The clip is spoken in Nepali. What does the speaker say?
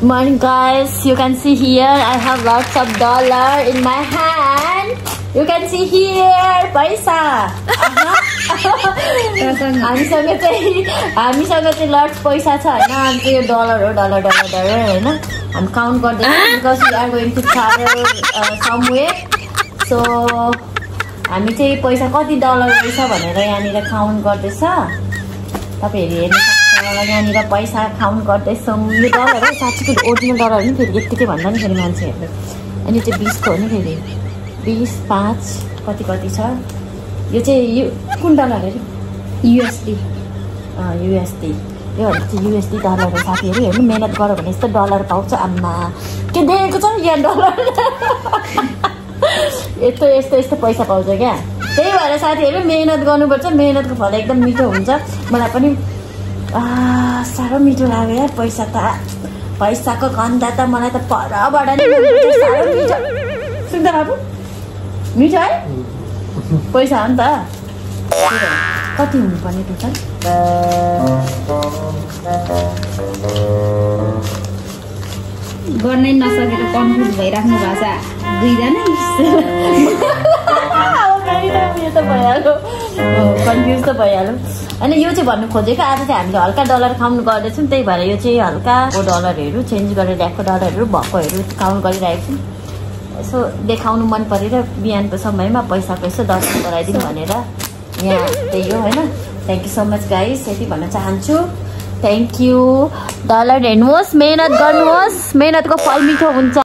Morning guys, you can see here I have lots of dollar in my hand. You can see here पैसा हामीसँग चाहिँ हामीसँग चाहिँ लट्स पैसा छ होइन अनि त्यो डलर हो डलर डलर डलर होइन हामी काउन्ट गर्दैछौँ because we are going to travel somewhere so हामी चाहिँ पैसा कति डलर रहेछ भनेर यहाँनिर काउन्ट गर्दैछ तपाईँहरू हेर्नु यहाँनिर पैसा काउन्ट गर्दैछौँ। यो डलर हो साँच्चीको ओरिजिनल डलर नि फेरि यत्तिकै भन्दा नि फेरि मान्छेहरूले। अनि त्यो बिसको हो नि फेरि। बिस पाँच कति कति छ? यो चाहिँ यो कुन डलर अरे? युएसडी। युएसडी। योहरू चाहिँ युएसडी डलर हो। साथीहरू हेर्नु मिहिनेत गऱ्यो भने यस्तो डलर पाउँछ आम्मा। के देखेको छ यहाँ डलर? यस्तो यस्तो यस्तो पैसा पाउँछ क्या। त्यही भएर साथीहरू मिहिनेत गर्नुपर्छ। मिहिनेतको फल एकदम मिठो हुन्छ। मलाई पनि साह्रो मिठो लाग्यो यार पैसा त। पैसाको गन्ध त मलाई त परबाट नै साह्रो सुन्दा बाबु मिठो है? पैसा हो नि त। कति हुनुपर्ने टोटल? गर्नै नसकेर कन्फ्युज भइराख्नु भएको छ। दुईजना। कन्फ्युज त भइहाल्यो। अनि यो चाहिँ भन्नु खोजेको आज चाहिँ हामीले हल्का डलर काउन्ट गर्दैछौँ त्यही भएर यो चाहिँ हल्काको डलरहरू चेन्ज गरेर ल्याएको डलरहरू भएकोहरू काउन्ट गरिरहेको छौँ। यसो देखाउनु मन परेर बिहानको समयमा पैसाको यसो दर्शन गराइदिउँ भनेर यहाँ त्यही हो होइन? Thank you so much guys यति भन्न चाहन्छु। थ्याङ्क यू डलर हेर्नुहोस् मेहनत गर्नुहोस्। मेहनतको फल मिठो हुन्छ।